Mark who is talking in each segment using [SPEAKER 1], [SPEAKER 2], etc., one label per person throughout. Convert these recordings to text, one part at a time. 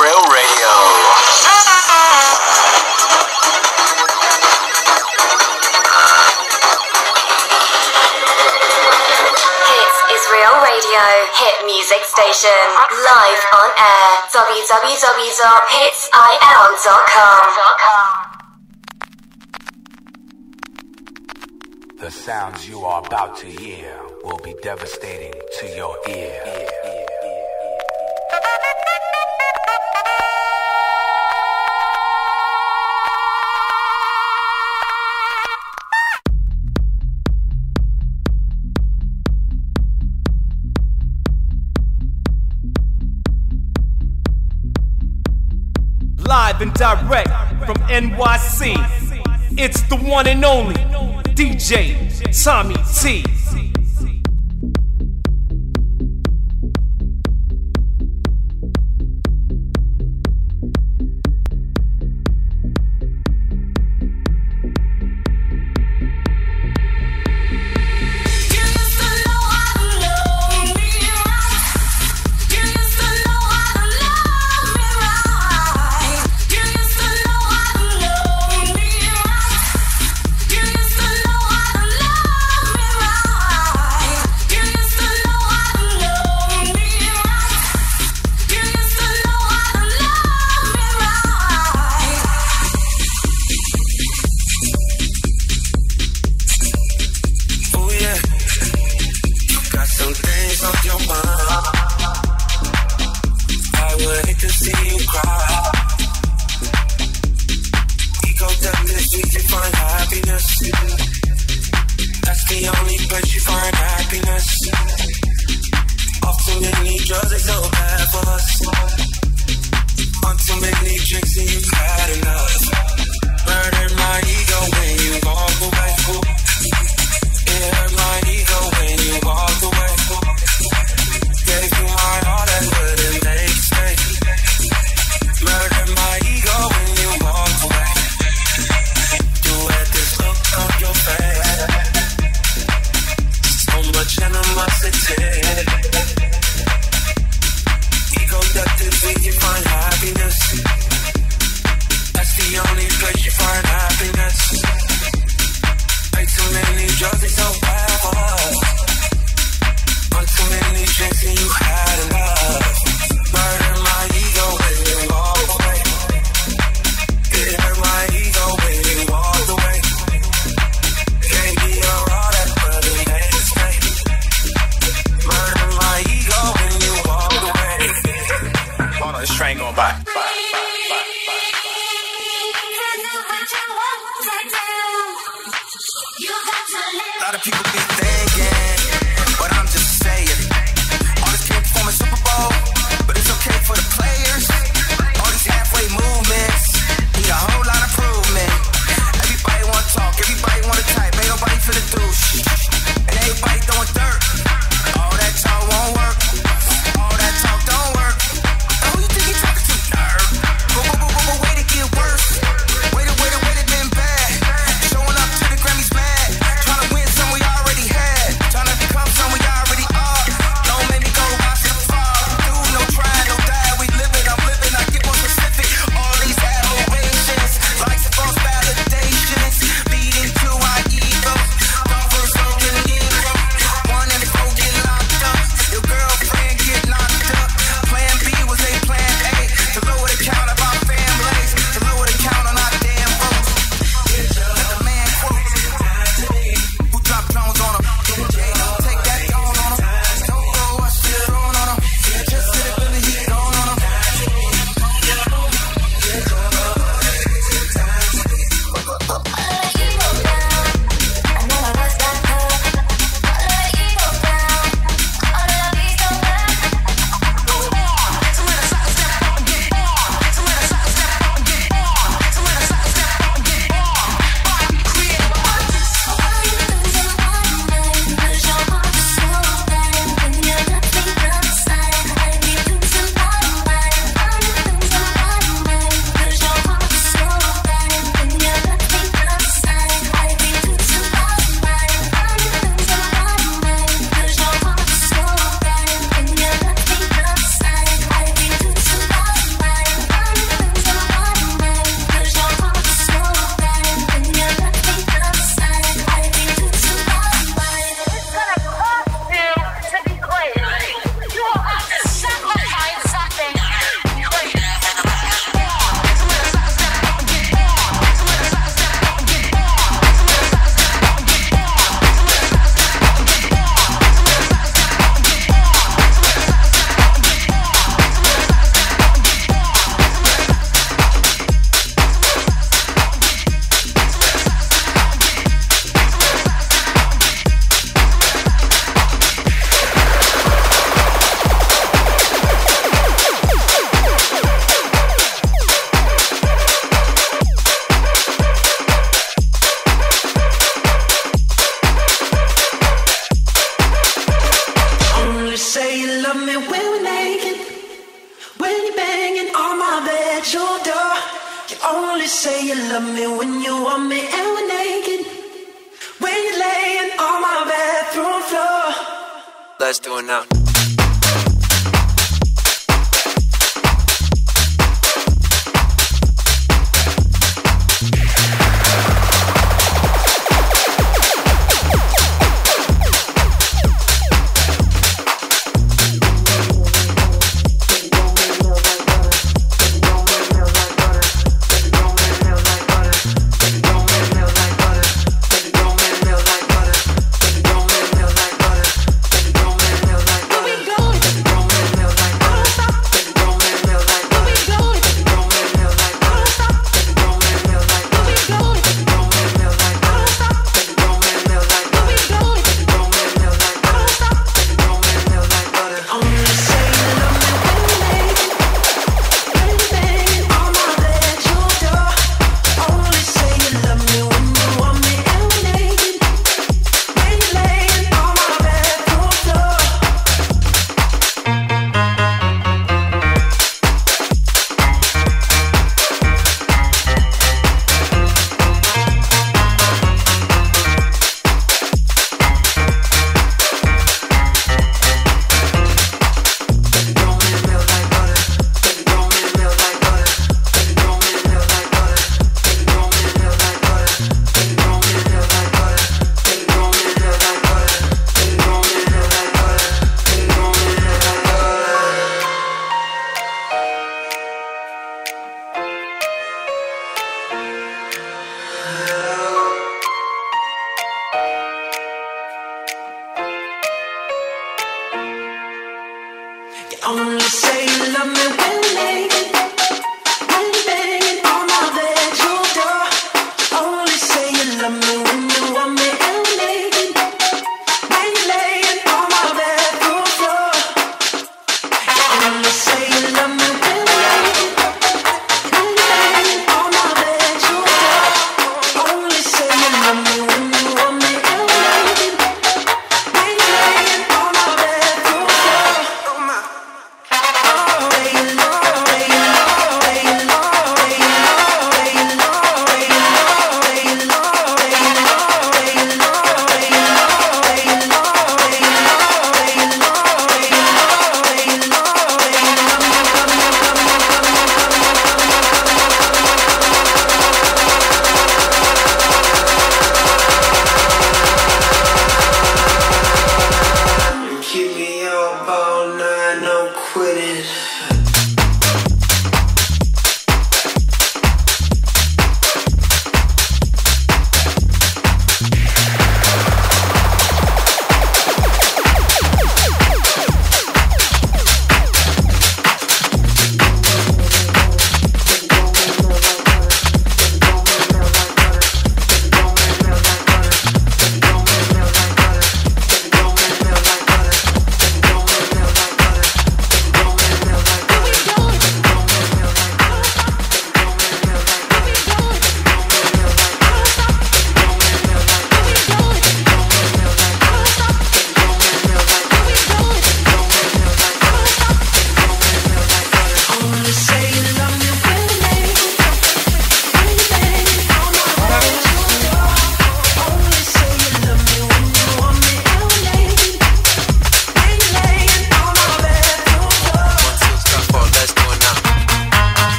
[SPEAKER 1] Rail Radio.
[SPEAKER 2] This is Real Radio, hit music station, live on air, www.hitsil.com.
[SPEAKER 3] The sounds you are about to hear will be devastating to your ear.
[SPEAKER 4] live and direct from NYC. It's the one and only DJ Tommy T.
[SPEAKER 5] only place you find happiness. Off too many drugs, they so bad for us. On too many drinks, and you've had enough. Murder my ego when you walk away.
[SPEAKER 4] Yeah.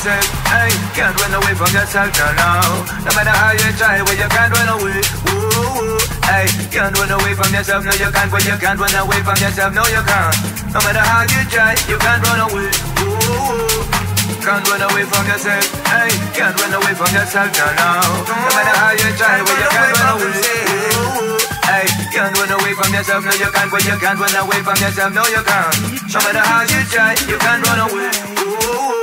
[SPEAKER 6] Yourself. Hey, can't run away from yourself, no, no. No matter how you try, well, you can't run away. Ooh, hey, can't run away from yourself, no, you can't. Well, you can't run away from yourself, no, you can't. No matter how you try, you can't run away. Ooh, can't run away from yourself. Hey, can't run away from yourself, no, no. No matter how you try, well, you can't run away. Ooh, Hey, can't run away from yourself, no you can't, but you can't run away from yourself, no you can't. No matter how you try, you can't run away. Ooh.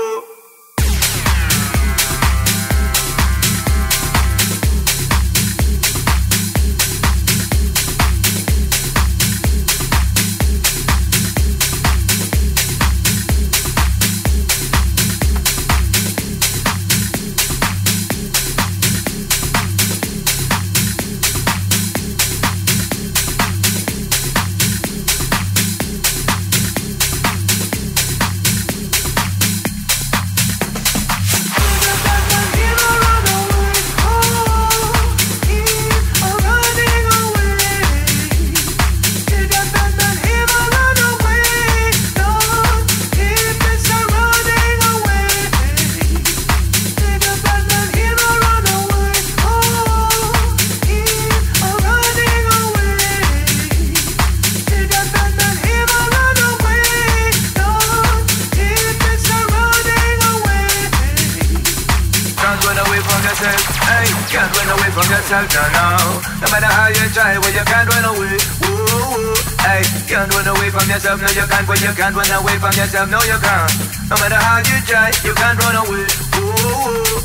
[SPEAKER 6] You can't. Run away from yourself, no, you can't. No matter how you try, you can't run away. Ooh,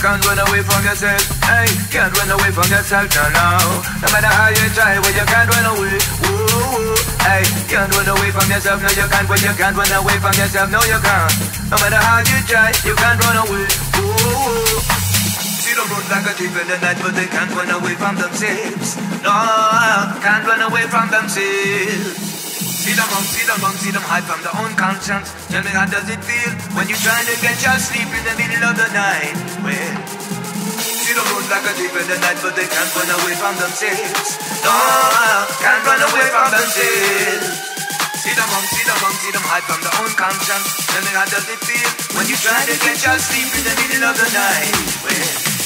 [SPEAKER 6] can't run away from yourself. Hey, can't run away from yourself, no, no. No matter how you try, well, you can't run away. Ooh, hey, can't run away from yourself, no, you can't. Well, you can't run away from yourself, no, you can't. No matter how you try, you can't run away. Ooh. See them run like a thief in the night, but they can't run away from themselves. No, can't run away from themselves. Them run, see them run, see them hide from their own conscience. Tell me how does it feel when you're trying to get your sleep in the middle of the night? Well, see them run like a thief in the night, but they can't run away from themselves. No, can't run away from themselves. See them see them run, see them hide from their own conscience. Tell me how does it feel when you're trying to get your sleep in the middle of the night? Well,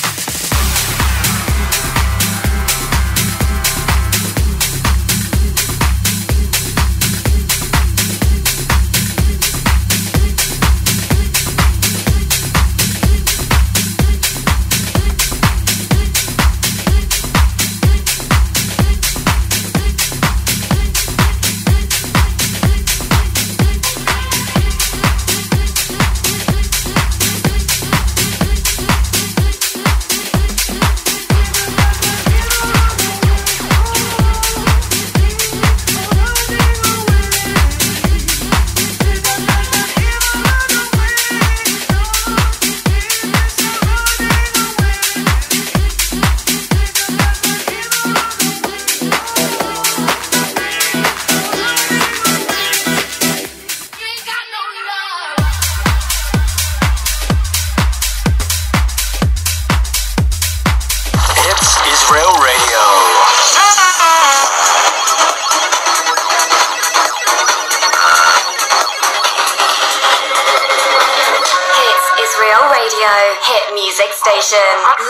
[SPEAKER 1] Radio,
[SPEAKER 2] hit music station.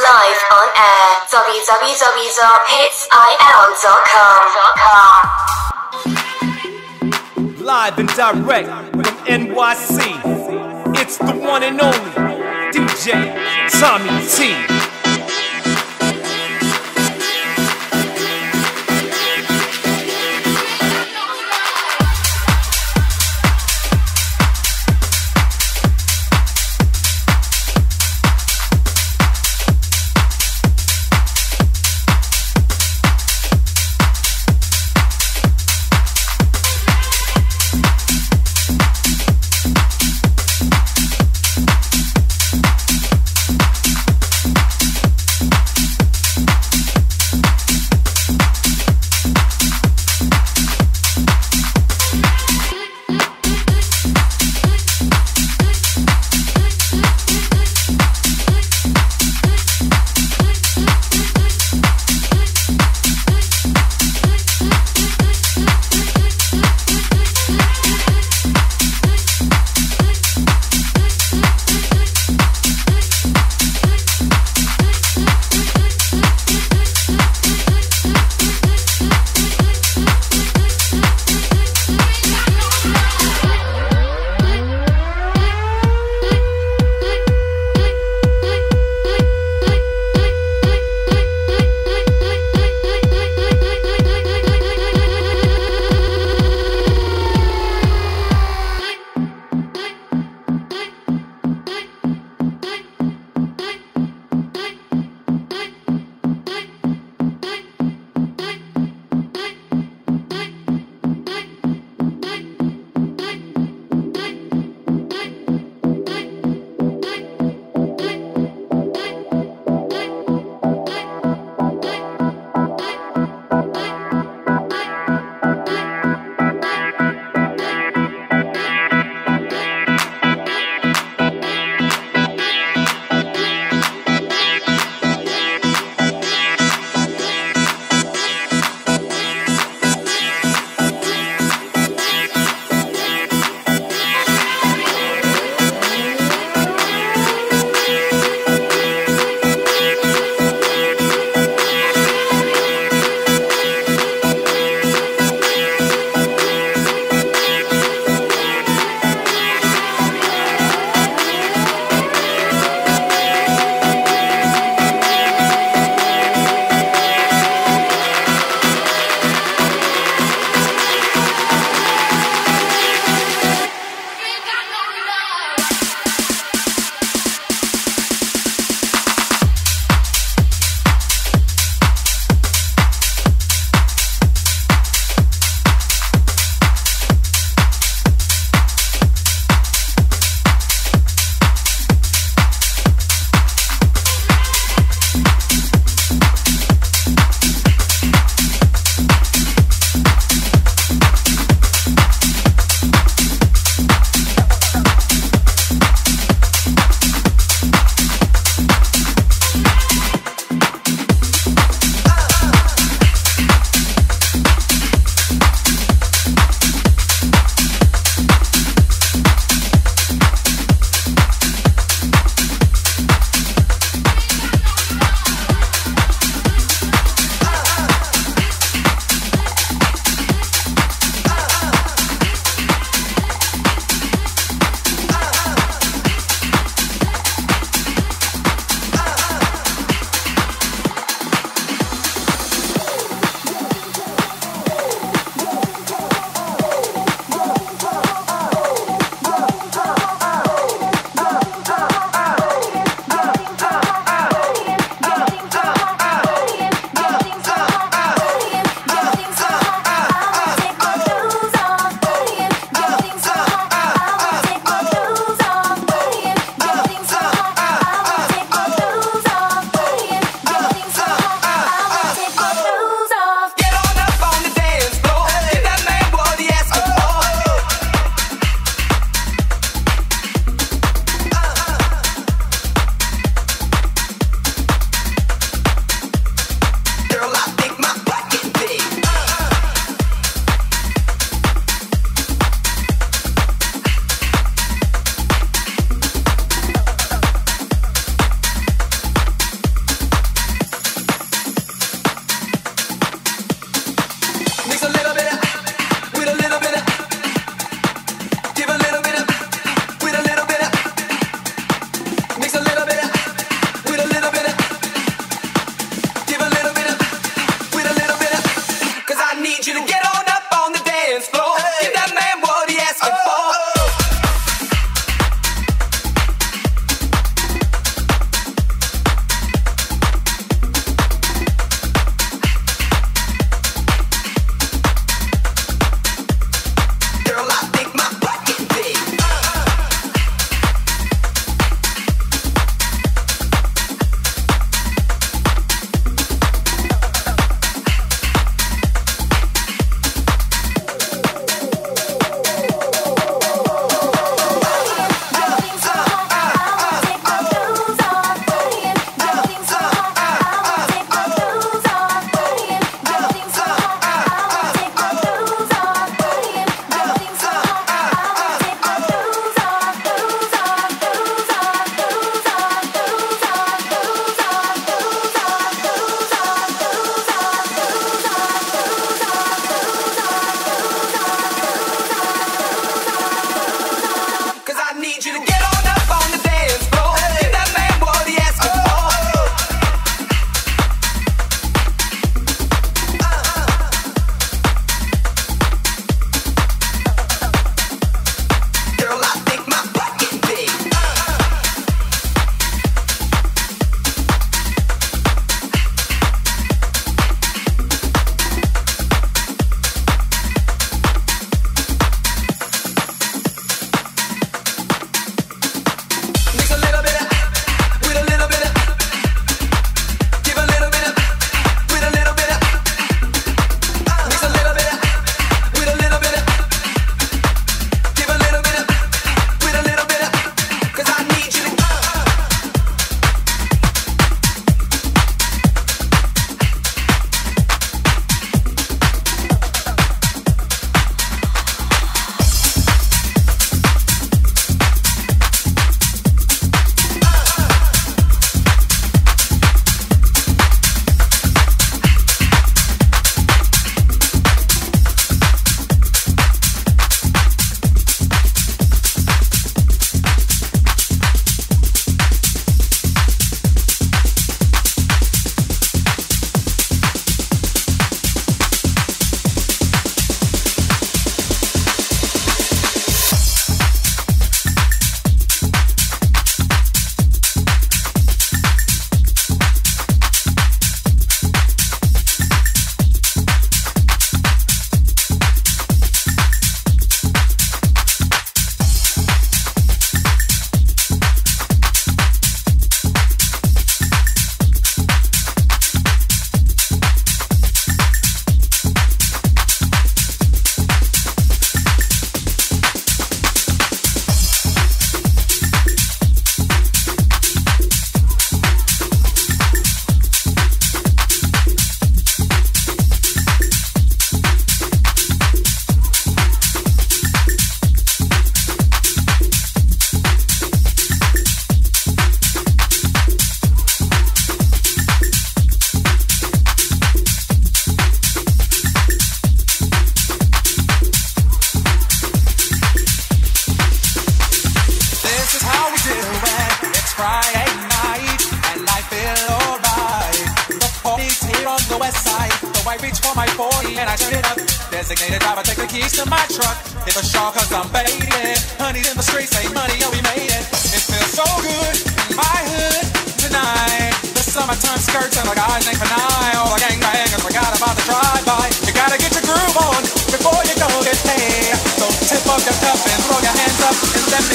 [SPEAKER 2] Live on air. www.hitsil.com.
[SPEAKER 4] Live and direct from NYC. It's the one and only DJ Tommy T.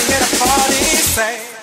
[SPEAKER 7] hear the party say.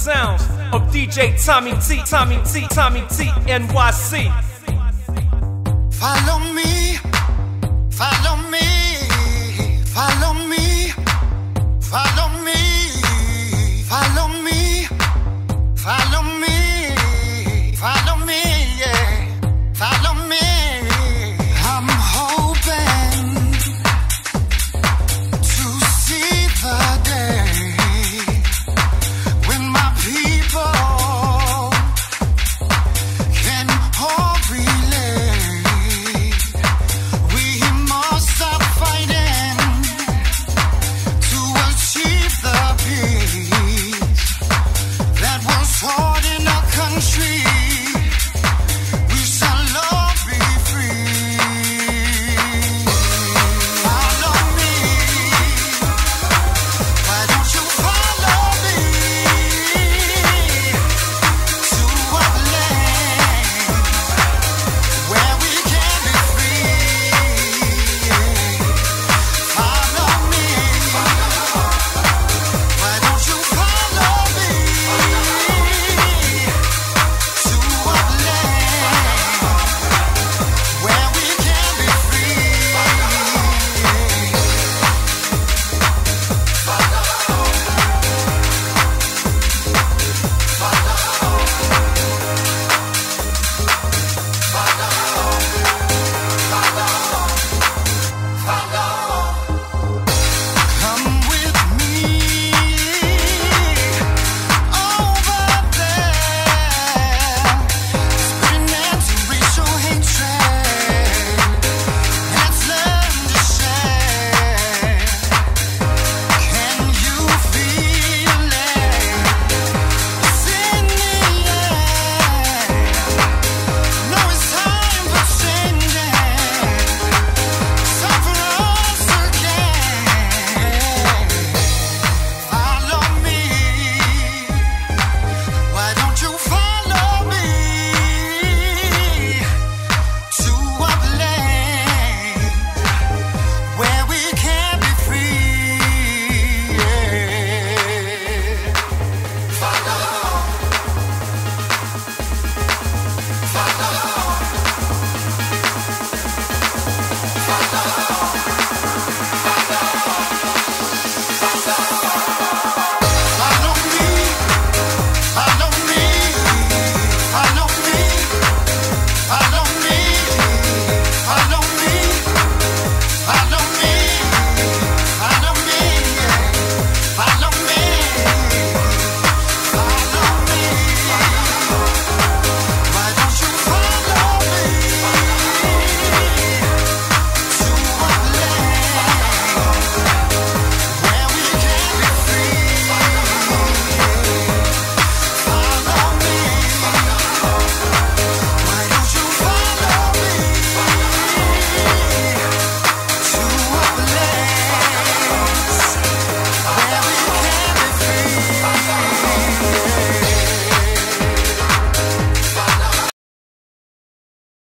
[SPEAKER 4] sounds of DJ Tommy T, Tommy T, Tommy T, NYC.
[SPEAKER 8] Follow me, follow me, follow me, follow me.